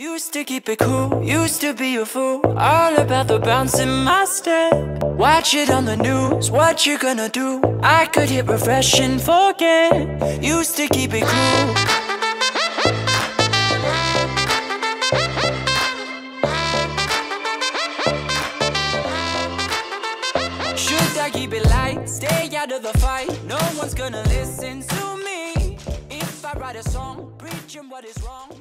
Used to keep it cool, used to be a fool. All about the bounce in my step Watch it on the news, what you gonna do? I could hit refresh and forget. Used to keep it cool. Should I keep it light, stay out of the fight? No one's gonna listen to me. If I write a song, preaching what is wrong.